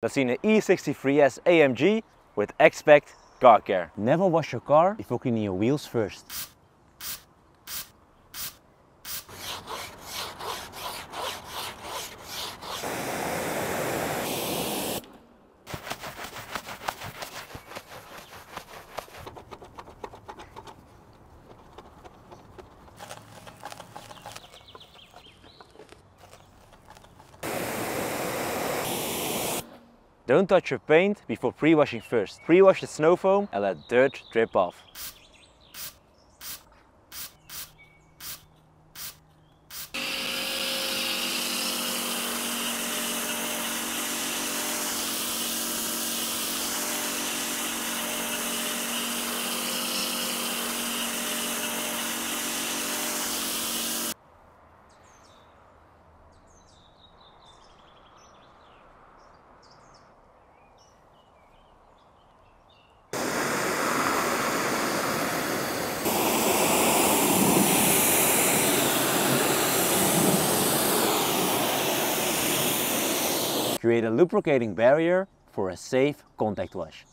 The E63S AMG with Expect Car Care. Never wash your car before cleaning your wheels first. Don't touch your paint before pre-washing first. Pre-wash the snow foam and let dirt drip off. Create a lubricating barrier for a safe contact wash.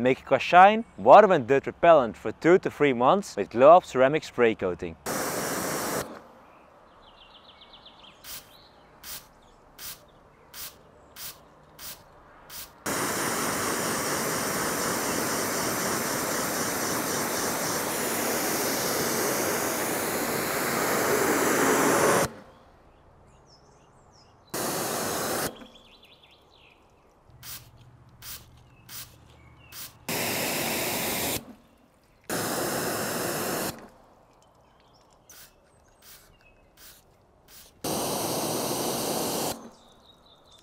Make a car shine, water and dirt repellent for 2 to 3 months with Glow Up ceramic spray coating.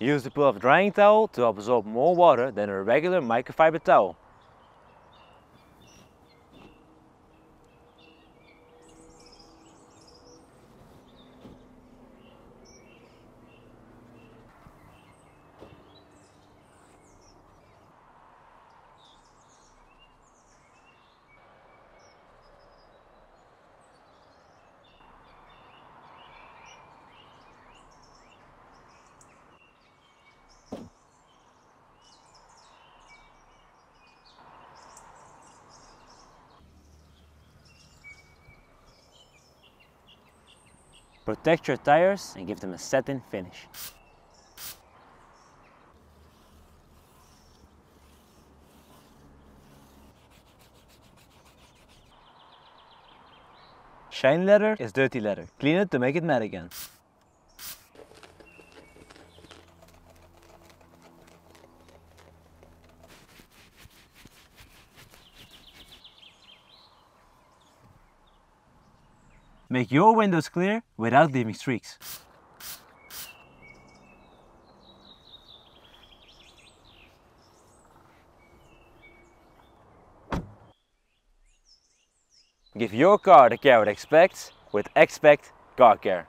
Use the pull-off drying towel to absorb more water than a regular microfiber towel. Protect your tires and give them a satin finish. Shine leather is dirty leather. Clean it to make it matte again. Make your windows clear without leaving streaks. Give your car the care it expects with Expect Car Care.